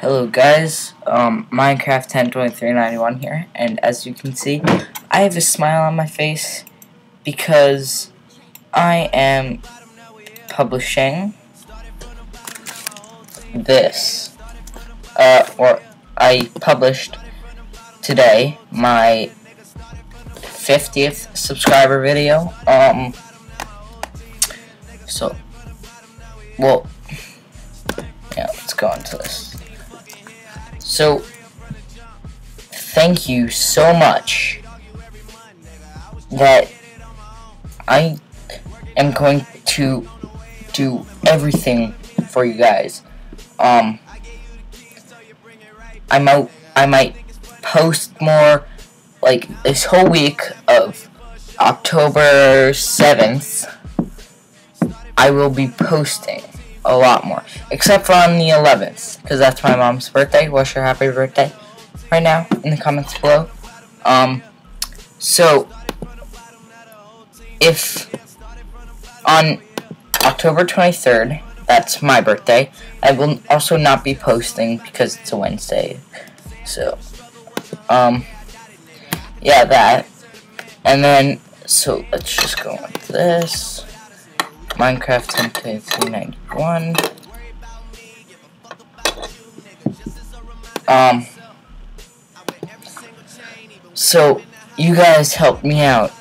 Hello guys, um, Minecraft 102391 here, and as you can see, I have a smile on my face because I am publishing this, uh, or I published today my 50th subscriber video, um, so, well, yeah, let's go into this. So, thank you so much that I am going to do everything for you guys. Um, I might, I might post more, like, this whole week of October 7th, I will be posting a lot more. Except for on the 11th, because that's my mom's birthday. Wish her happy birthday right now in the comments below. Um, so, if on October 23rd, that's my birthday, I will also not be posting because it's a Wednesday. So, um, yeah, that. And then, so let's just go into this. Minecraft template 391. Um, so, you guys helped me out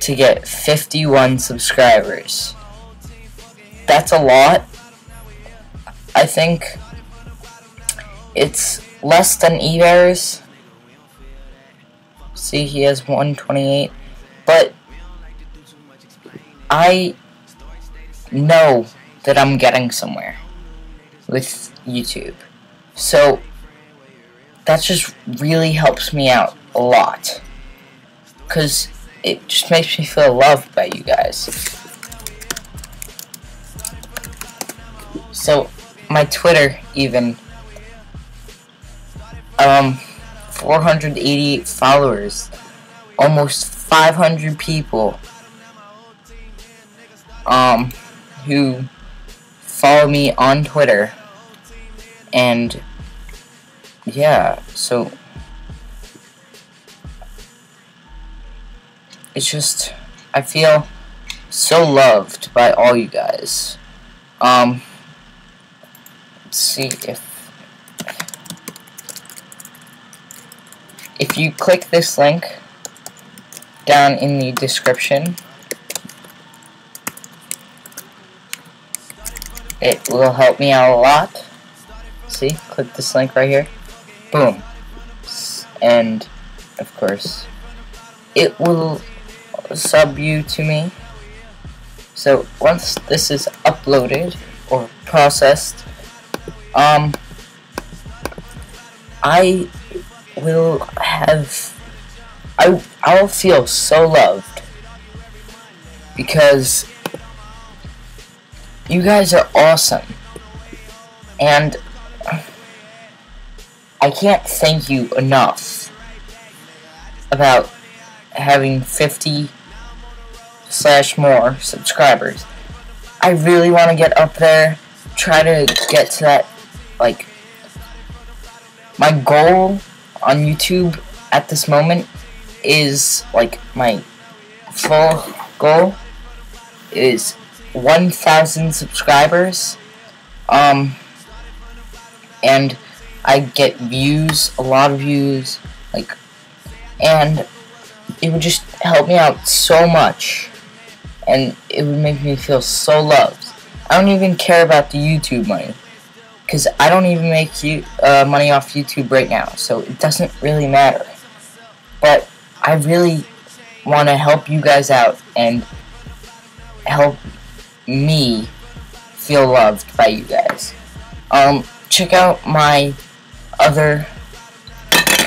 to get 51 subscribers. That's a lot. I think it's less than eBears. See, he has 128. But I know that I'm getting somewhere with YouTube. So, that just really helps me out a lot. Because it just makes me feel loved by you guys. So, my Twitter even, um, 488 followers, almost 500 people, um, who follow me on Twitter. And yeah, so it's just I feel so loved by all you guys. Um let's see if if you click this link down in the description It will help me out a lot. See? Click this link right here. Boom. And, of course, it will sub you to me. So, once this is uploaded or processed, um, I will have, I, I will feel so loved because you guys are awesome. And I can't thank you enough about having 50 slash more subscribers. I really want to get up there, try to get to that, like, my goal on YouTube at this moment is, like, my full goal is 1,000 subscribers. Um, and I get views, a lot of views, like, and it would just help me out so much, and it would make me feel so loved. I don't even care about the YouTube money, because I don't even make you, uh, money off YouTube right now, so it doesn't really matter. But I really want to help you guys out and help me feel loved by you guys. Um, check out my other,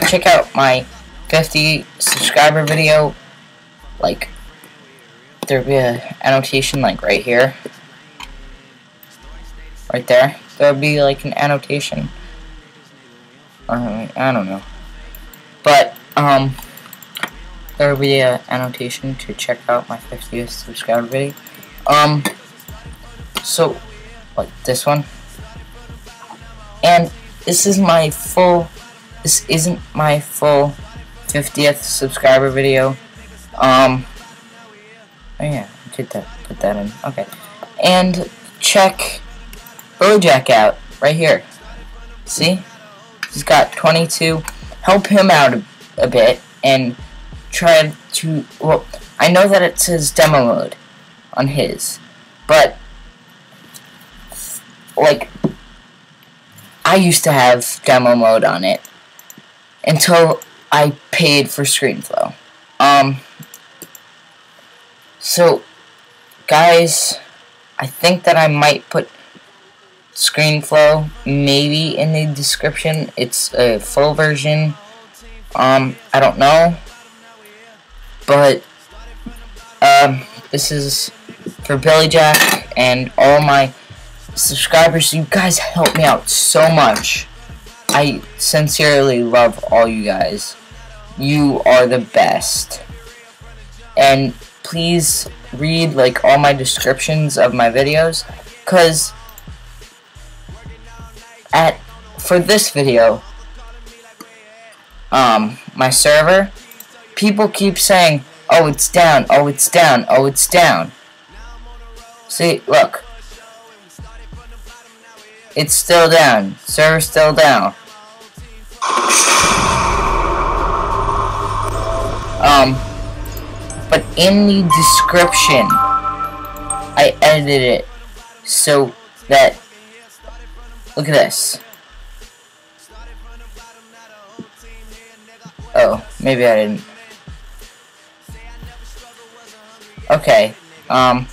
check out my 50 subscriber video, like, there'll be an annotation, like, right here, right there, there'll be, like, an annotation, I don't know, but, um, there'll be an annotation to check out my 50th subscriber video, um, so, like this one. And this is my full, this isn't my full 50th subscriber video. Um, oh yeah, put that, put that in, okay. And check Billy Jack out, right here. See? He's got 22. Help him out a, a bit, and try to, well, I know that it says demo mode on his, but, like, I used to have demo mode on it until I paid for ScreenFlow. Um, so, guys, I think that I might put ScreenFlow maybe in the description. It's a full version. Um, I don't know. But, um, this is for Billy Jack and all my subscribers. You guys help me out so much. I sincerely love all you guys. You are the best. And please read like all my descriptions of my videos cuz at for this video um my server people keep saying oh it's down oh it's down oh it's down see look it's still down. Server's still down. Um but in the description I edited it so that look at this. Oh maybe I didn't. Okay um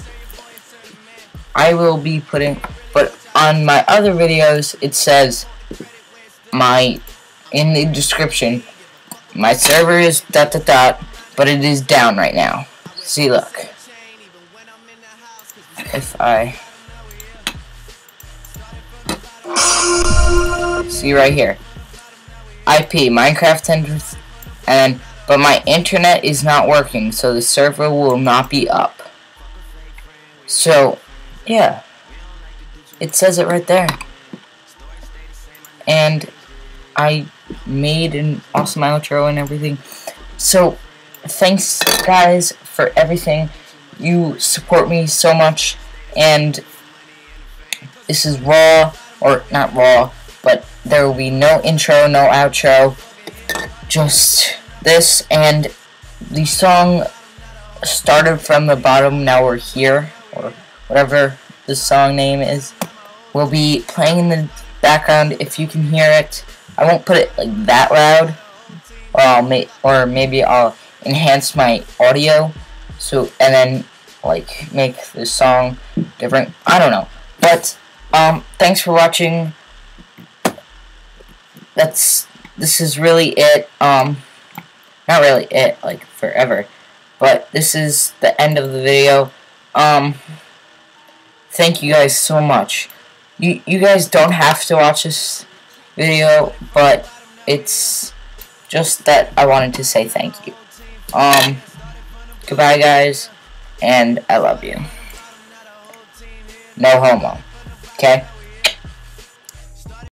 I will be putting on my other videos it says my in the description my server is dot dot dot but it is down right now. See, look. If I... See right here. IP, Minecraft 10, and but my internet is not working, so the server will not be up. So, yeah. It says it right there. And I made an awesome outro and everything. So, thanks guys for everything. You support me so much and this is raw or not raw, but there will be no intro, no outro. Just this and the song started from the bottom, now we're here or whatever the song name is. Will be playing in the background. If you can hear it. I won't put it like that loud. Or I'll make or maybe I'll enhance my audio so and then like make the song different. I don't know. But um thanks for watching. That's this is really it. Um not really it like forever. But this is the end of the video. Um thank you guys so much you you guys don't have to watch this video but it's just that I wanted to say thank you um, goodbye, guys, and I love you. No homo. Okay?